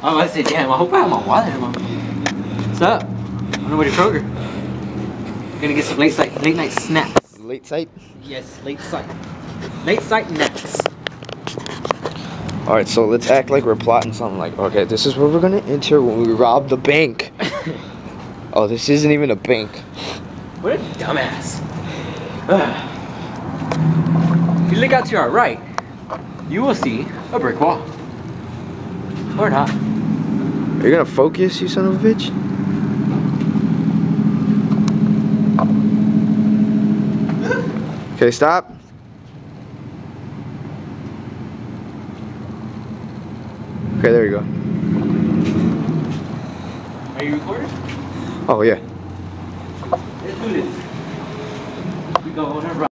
Oh, I was say, damn, I hope I have my wallet in my What's up? I'm way to Kroger. Gonna get some late night, late night snacks. Late sight. Yes, late sight. Late sight snacks. All right, so let's act like we're plotting something. Like, okay, this is where we're gonna enter when we rob the bank. oh, this isn't even a bank. What a dumbass. if you look out to our right, you will see a brick wall. Or not. Are you gonna focus, you son of a bitch? Okay, stop. Okay, there you go. Are you recording? Oh yeah. Let's do this. We go on a run.